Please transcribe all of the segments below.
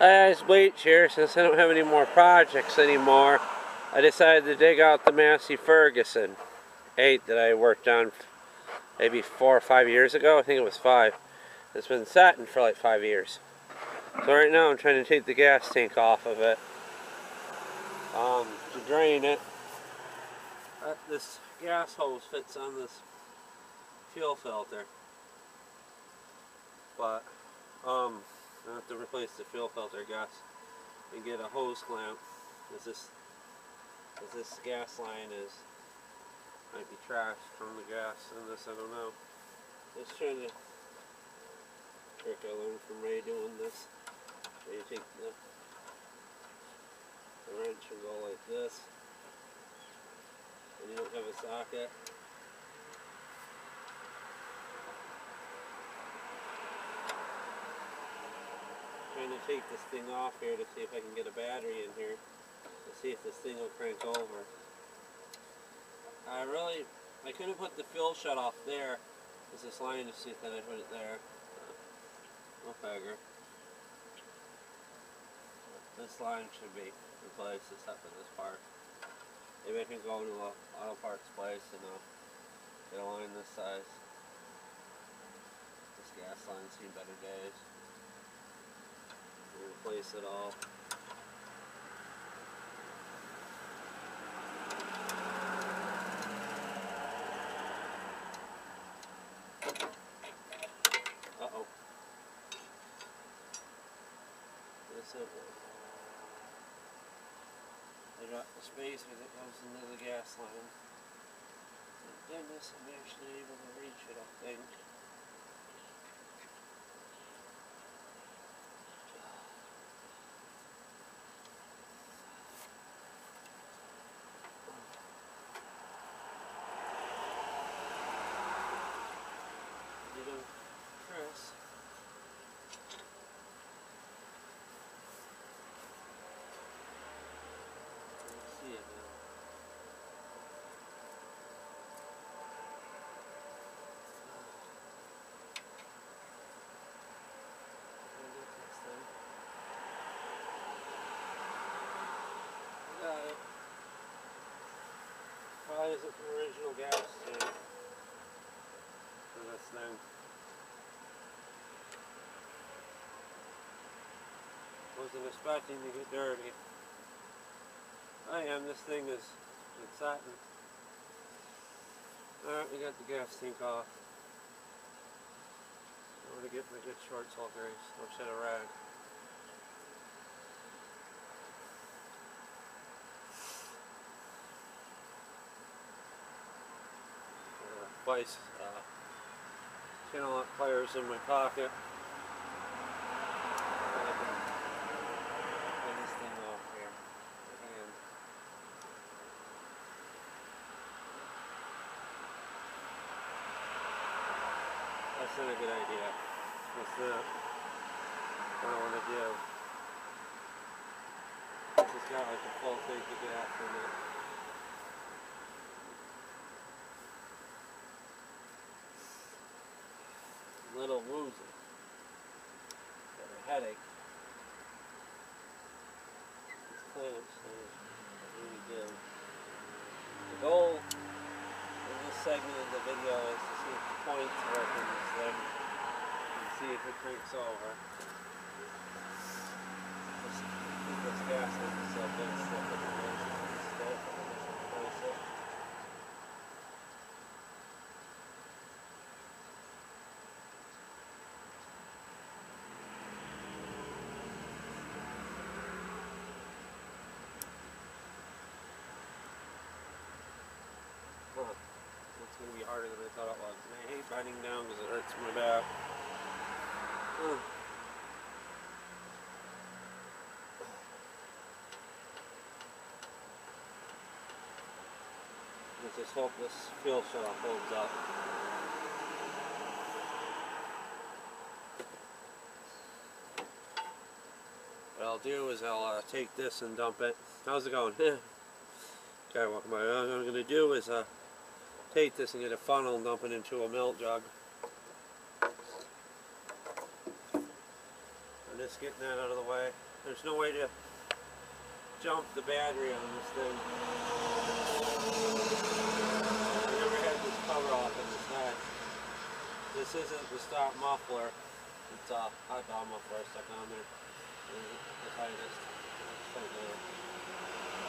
As bleach here, since I don't have any more projects anymore, I decided to dig out the Massey Ferguson 8 that I worked on maybe four or five years ago. I think it was five. It's been sitting for like five years. So right now I'm trying to take the gas tank off of it um, to drain it. Uh, this gas hose fits on this fuel filter. But um, I have to replace the fuel filter, I guess, and get a hose clamp. As this, as this gas line is might be trashed from the gas in this, I don't know. Just trying to trick I learned from Ray doing this. So you take the, the wrench and go like this. And you don't have a socket. Trying to take this thing off here to see if I can get a battery in here. To see if this thing will crank over. I really, I couldn't put the fuel shut off there. There's this line to see that I put it there. No figure. This line should be replaced except for this part. Maybe I can go to a auto parts place and uh, get a line this size. This gas line's seen better days. Replace it all. Uh-oh. This it. I got the spacer that goes into the gas line. Thank goodness I'm actually able to reach it, I think. You know, Chris. Let's see it now. Can I get this thing? I got it. Probably isn't the original gas tank for this thing. Wasn't expecting to get dirty. I am, this thing is satin. Alright, we got the gas tank off. I'm gonna get my good short salt grease, or set a rag. Uh, Twice, uh, channel lock pliers in my pocket. I can Get this thing off here. And that's not a good idea. That's not what I want to do. Just got like a full tank of gas in it. Little woozy. Got a headache. clamps are really good. The goal this segment of the video is to see if the points work in this thing and see if it cranks over. Just keep this gas in so it's still for the replace it. Huh. It's gonna be harder than I thought it was. And I hate bending down because it hurts my back. Ugh. Let's just hope this fuel shut off holds up. What I'll do is I'll uh, take this and dump it. How's it going? By. What I'm going to do is uh, take this and get a funnel and dump it into a milk jug. And this just getting that out of the way. There's no way to jump the battery on this thing. I never had this cover off in the side. This isn't the stock muffler. It's a hot dog muffler stuck on there. And That's how it.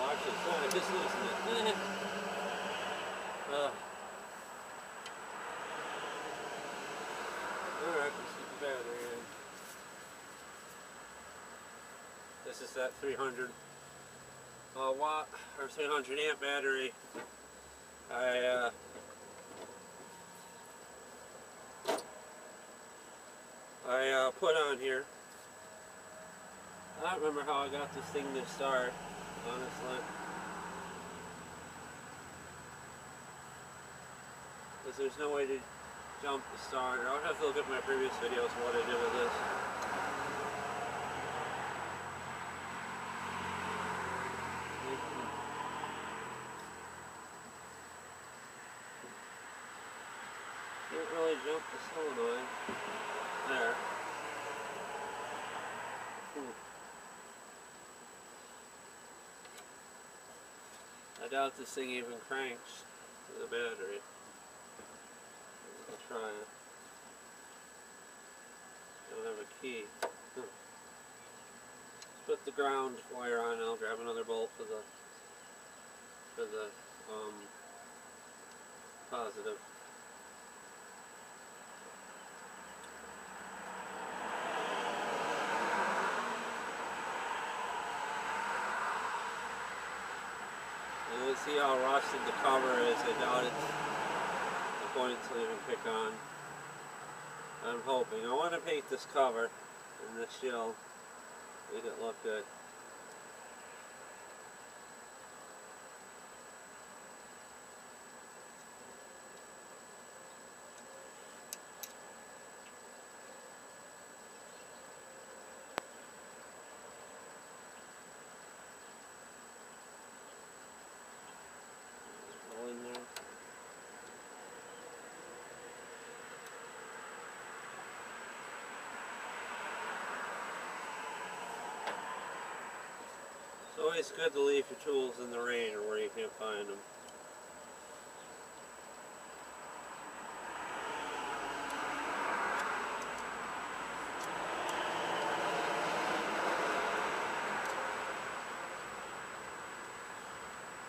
Well, actually, it's not. I just loosened it. uh. Alright, let's get the battery in. This is that 300 uh, watt or 300 amp battery. I uh, I uh, put on here. I don't remember how I got this thing to start, honestly. Because there's no way to jump start. I would have to look at my previous videos what I did with this. Can't really jump the solenoid. There. Hmm. I doubt this thing even cranks the battery. I'll try it. Don't have a key. Let's put the ground wire on and I'll grab another bolt for the for the um positive. And let's see how rusted the cover is. I doubt it's the point to even pick on. I'm hoping. I want to paint this cover and this shield. Make it look good. All in there. It's always good to leave your tools in the rain or where you can't find them.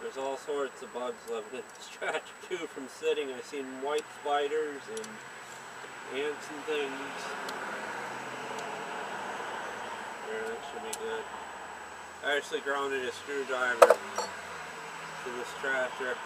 There's all sorts of bugs living in this tractor too from sitting. I've seen white spiders and ants and things. There, that should be good. I actually grounded a screwdriver to this tractor.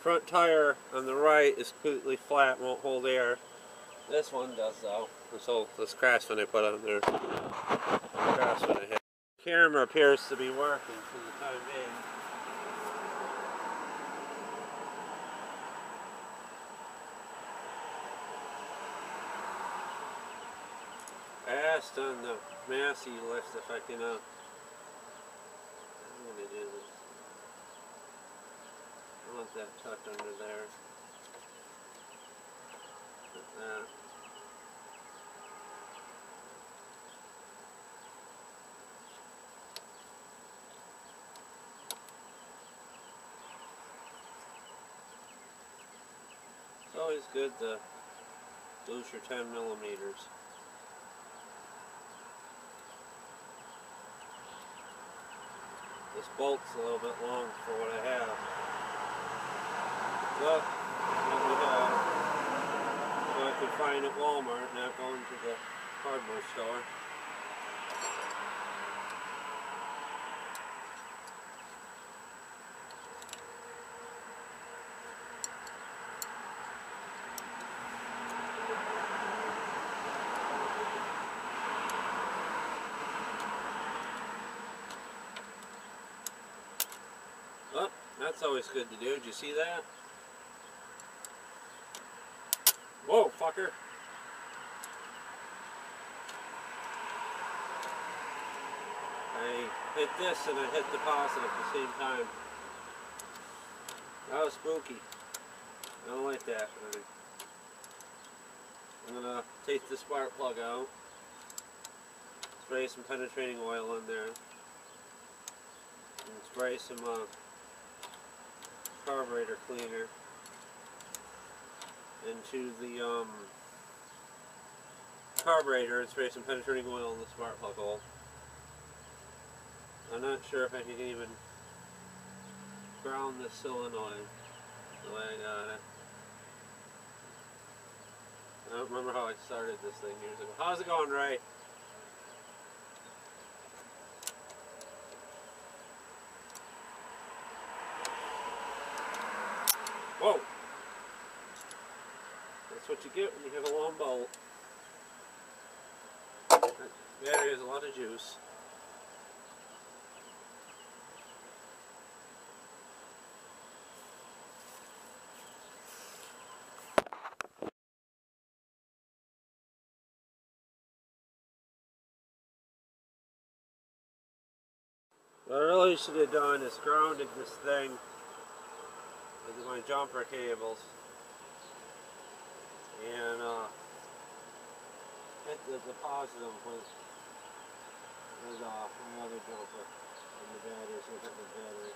Front tire on the right is completely flat, won't hold air. This one does though. So this whole this Craftsman I put on there. Craftsman I had. Camera appears to be working for the time being. I on the Massey list if I can uh I'm gonna do this. I want that tucked under there. Like that. It's always good to lose your 10 millimeters. This bolt's a little bit long for what I have. But what we have, what I could find at Walmart, not going to the hardware store. Oh, that's always good to do. Did you see that? Whoa, fucker. I hit this and I hit deposit at the same time. That was spooky. I don't like that. I'm gonna take the spark plug out. Spray some penetrating oil in there. And spray some uh, carburetor cleaner into the um, carburetor and spray some penetrating oil in the spark plug hole. I'm not sure if I can even ground this solenoid the way I got it. I don't remember how I started this thing years ago. How's it going, Ray? Whoa! That's what you get when you have a long bolt. That battery has a lot of juice. What I really should have done is grounded this thing with my jumper cables and uh, hit the, positive with, with uh, my other jumper and the battery, so the battery.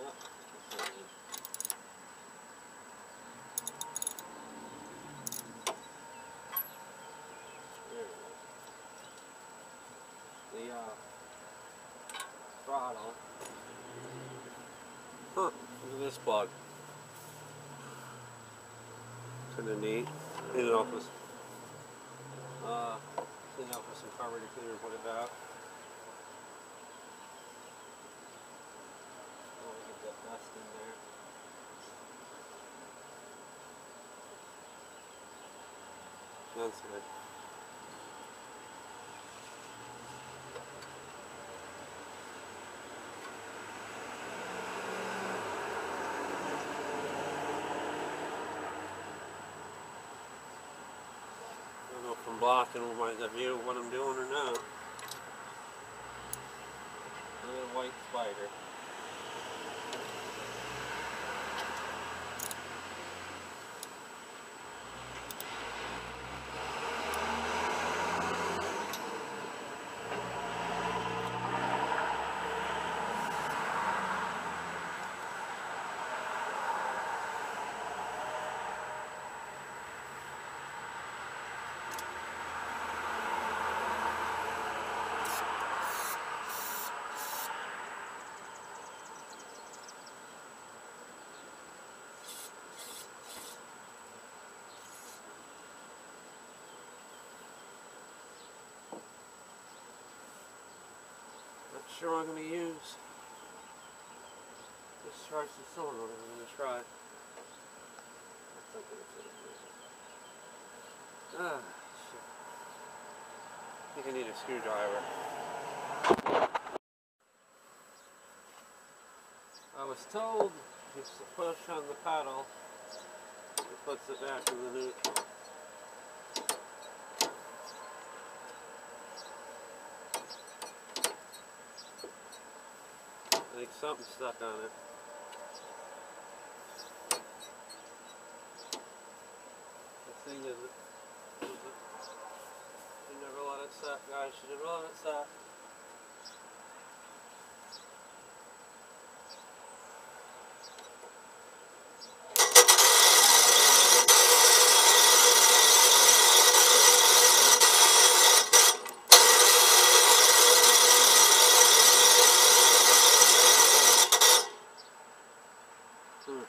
Yep, that's it. There it is. The uh, throttle. Huh, look at this plug. Kinda neat. Clean it off with, uh, clean it off with some carburetor cleaner and put it back. Oh. That's good. I don't know if I'm blocking my the view of what I'm doing or not. A white spider. Not sure I'm going to use. this. Discharge the cylinder. I'm going to try. Ah, shit. I think I need a screwdriver. I was told if you push on the pedal, it puts it back in the neutral. I think something's stuck on it. The thing is, it, it, you never let it set, guys. You never let it set. Hmm.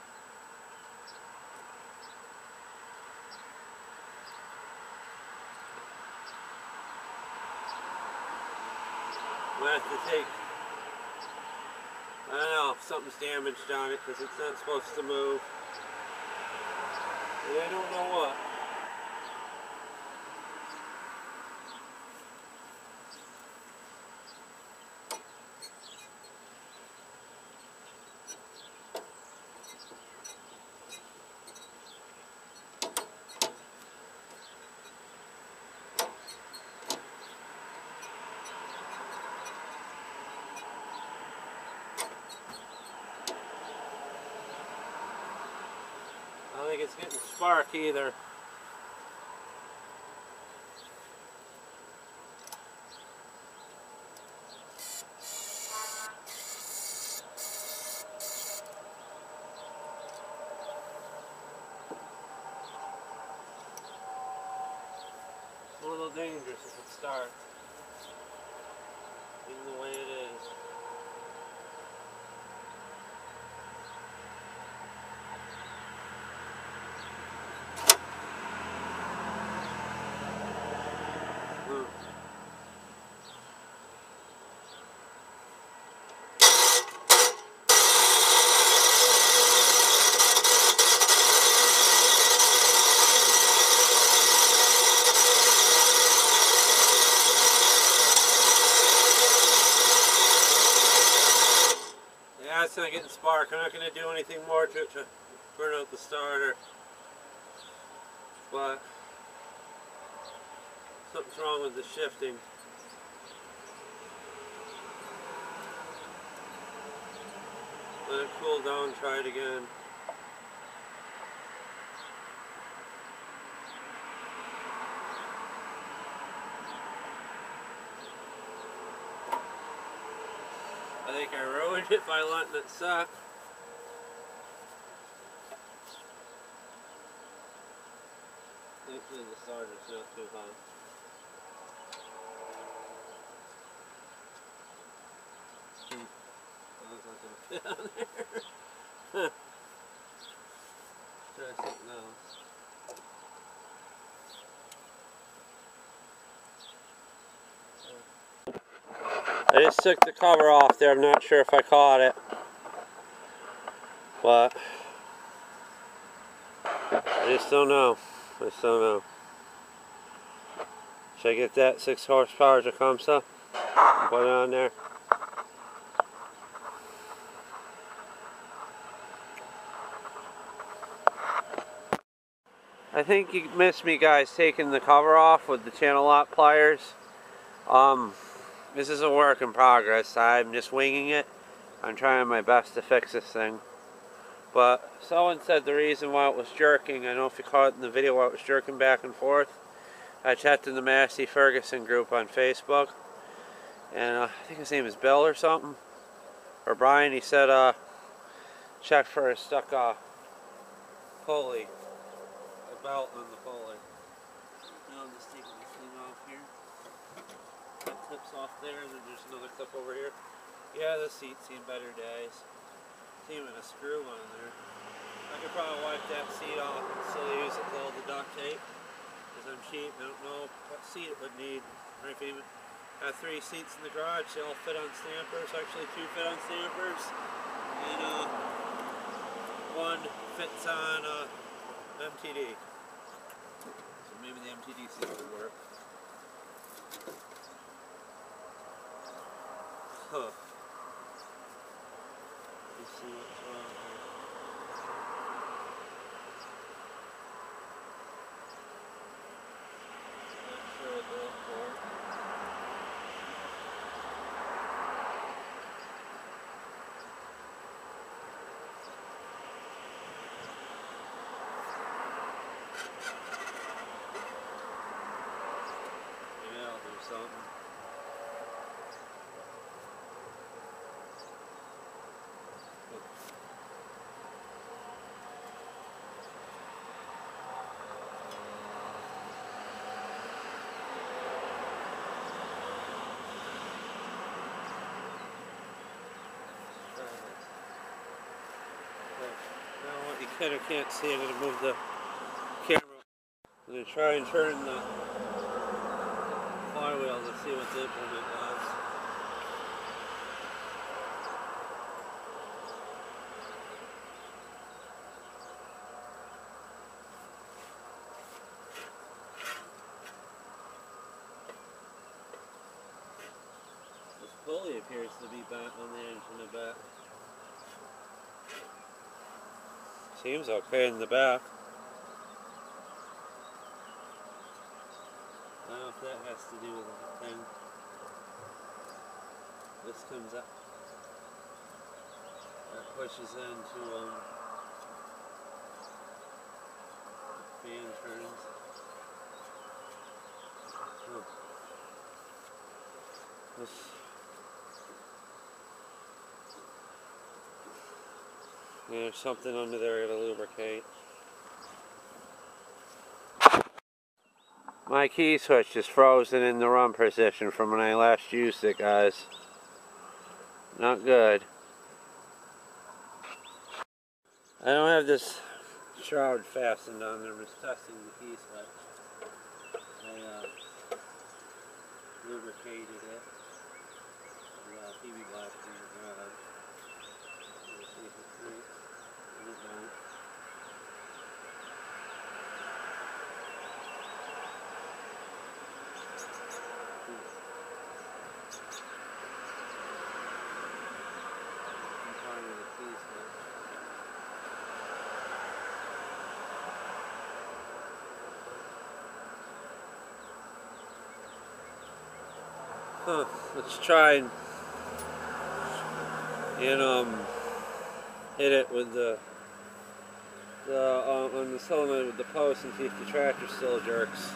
Might have to take. I don't know if something's damaged on it because it's not supposed to move. And I don't know what. it's getting spark either. A little dangerous if it starts. Being the way it is. Hmm. Yeah, it's not getting spark. I'm not going to do anything more to, to burn out the starter. But something's wrong with the shifting. Let it cool down, try it again. I think I ruined it by letting it suck. Thankfully the too there. Try something else. I just took the cover off there. I'm not sure if I caught it. But I just don't know. Just don't. Should I get that 6 horsepower Tecumseh? Put it on there. I think you missed me guys taking the cover off with the channel lock pliers. Um, this is a work in progress. I'm just winging it. I'm trying my best to fix this thing. But someone said the reason why it was jerking, I don't know if you caught it in the video why it was jerking back and forth. I checked in the Massey Ferguson group on Facebook. And uh, I think his name is Bill or something. Or Brian. He said, uh, check for a stuck uh, pulley. A belt on the pulley. Now I'm just taking this thing off here that clips off there, and then there's another clip over here. Yeah, the seat's seen better days. It's even a screw on there. I could probably wipe that seat off and still use it with all the duct tape. Because I'm cheap, I don't know what seat it would need. Or if even have three seats in the garage, they all fit on stampers. Actually, two fit on stampers. And uh, one fits on uh, MTD. So maybe the MTD seat would work. Huh. See what's wrong here. Something. Try this. Okay, Kind of can't see, I'm to move the camera. I'm to try and turn the flywheel to see what the implement does. This pulley appears to be back on the engine a bit. Seems okay in the back. I don't know if that has to do with the thing. This comes up. That pushes into um This- Yeah, There's something under there to lubricate. My key switch is frozen in the run position from when I last used it, guys. Not good. I don't have this shroud fastened on there. I'm just testing the key switch. I uh, lubricated it. black in the garage. Huh, let's try and and um hit it with the the uh, on the solenoid with the post and see if the tractor still jerks.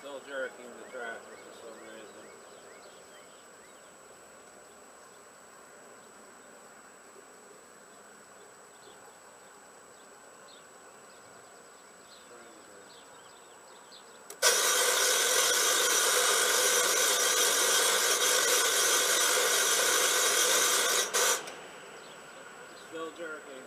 Still jerking the tractor for some reason. Still jerking.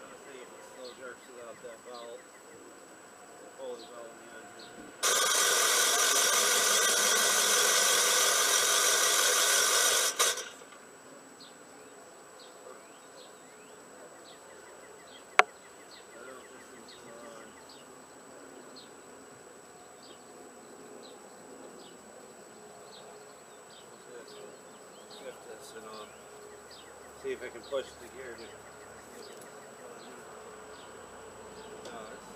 Let's see if it still jerks without that valve. Pull the valve in the engine. I don't know if this is shift this and on. See if I can push the gear to. No, it's-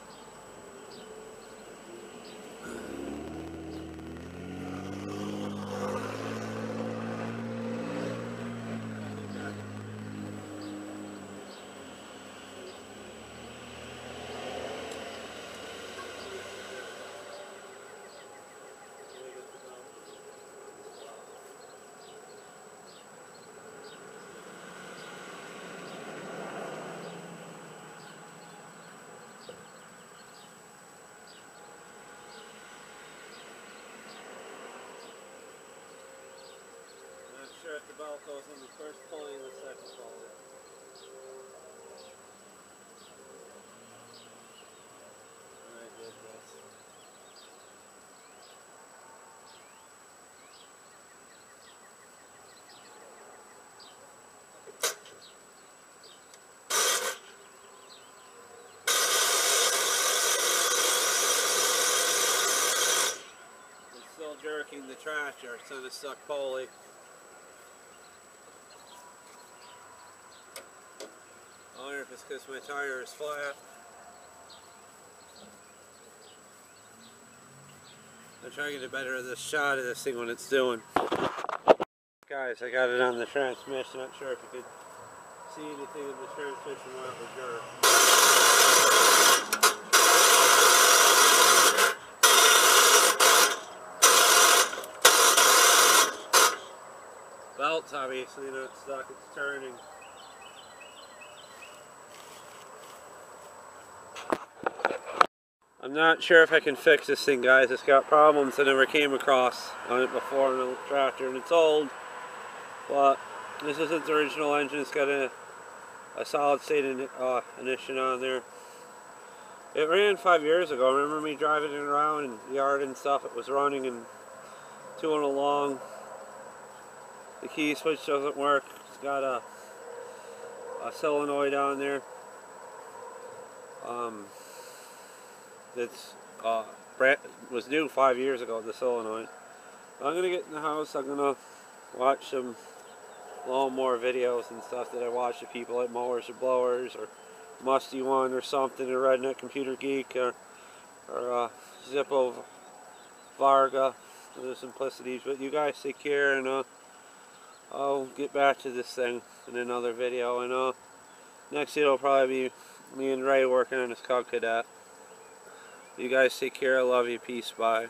Not sure if the belt goes in the first pulley or the second pulley. And I did this. It's still jerking the on a stuck pulley. I wonder if it's because my tire is flat. I'm trying to get a better of this shot of this thing when it's doing. Guys, I got it on the transmission. I'm not sure if you could see anything in the transmission while it was jerk. Belt's obviously not stuck, it's turning. I'm not sure if I can fix this thing guys, it's got problems I never came across on it before in a tractor and it's old. But this isn't the original engine, it's got a, a solid state in, uh, ignition on there. It ran five years ago, I remember me driving it around in the yard and stuff, it was running and doing along. The key switch doesn't work. It's got a, a solenoid on there. Um, that's uh, was new five years ago, the solenoid. I'm gonna get in the house, I'm gonna watch some lawnmower videos and stuff that I watch of people at mowers or blowers or Mustie1 or something, or Redneck Computer Geek or, or uh, Zippo Varga, the simplicities. But you guys take care and uh, I'll get back to this thing in another video. And uh, next it'll probably be me and Ray working on this Cub Cadet. You guys take care. I love you. Peace. Bye.